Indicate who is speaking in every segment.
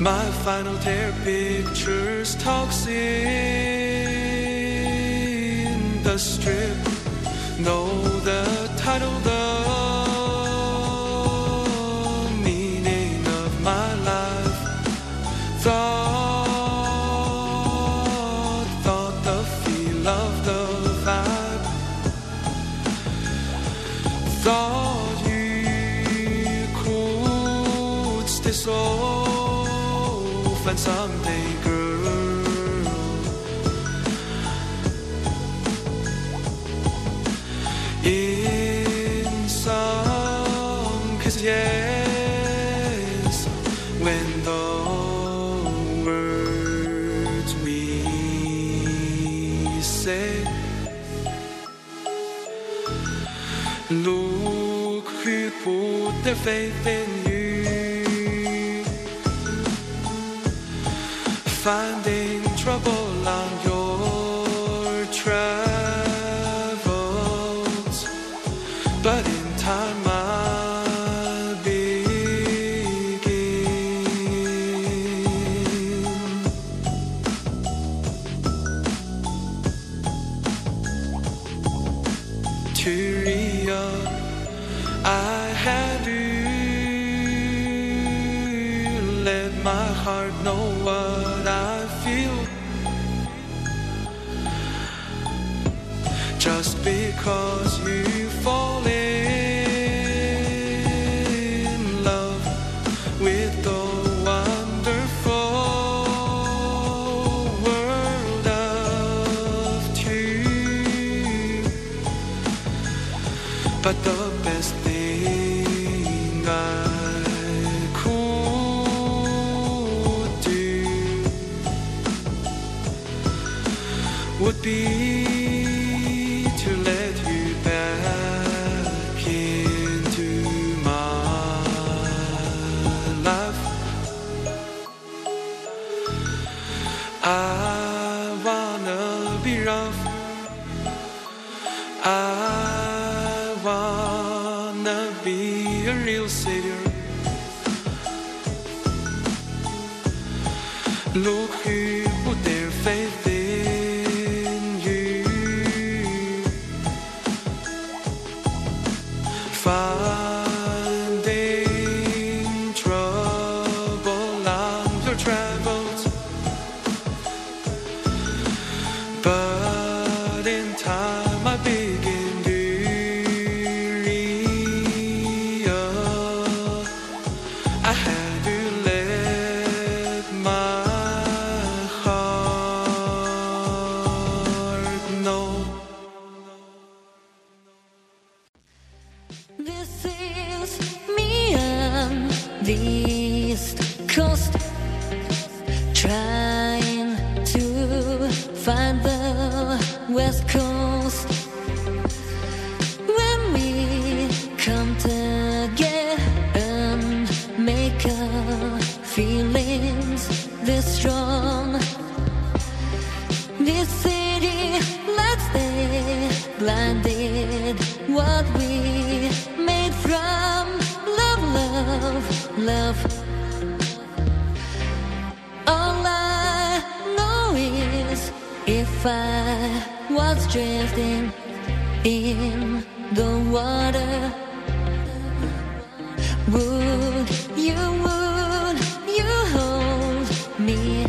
Speaker 1: My final tear pictures talks in the strip. Know someday, girl. In some cases, yes, when the words we say look who put their faith in you, finding trouble on your travels, but in time I'll begin. to Rio. I had to let my heart know what Just because you fall in love with the wonderful world of two. But the best thing I could do would be wanna be a real savior. Look who put their faith in you. Finding
Speaker 2: trying to find the West Coast. When we come together and make our feelings this strong. This city, let's stay blinded. What we made from love, love, love. Was drifting in the water, would you, would you hold me?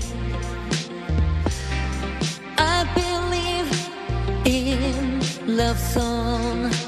Speaker 2: I believe in love song.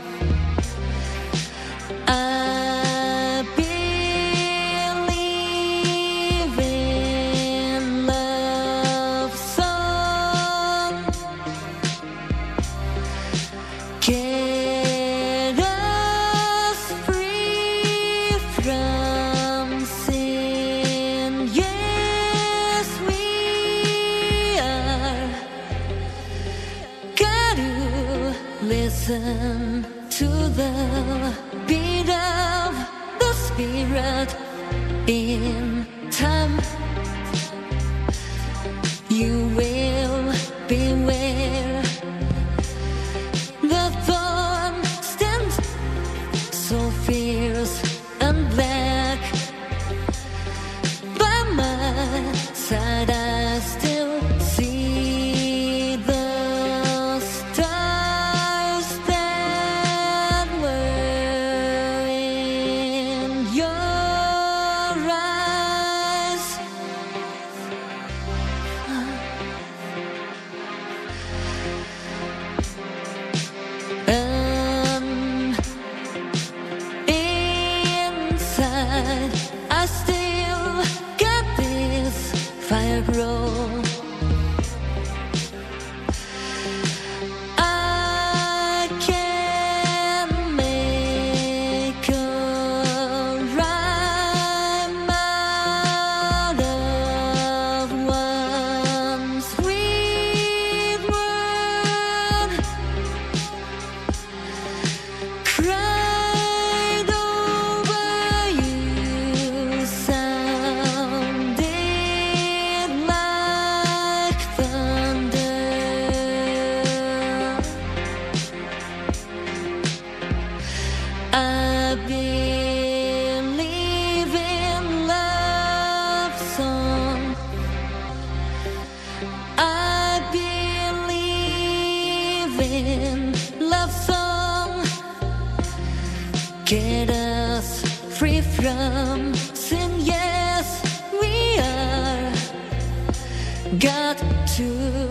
Speaker 2: Get us free from sin, yes, we are got to.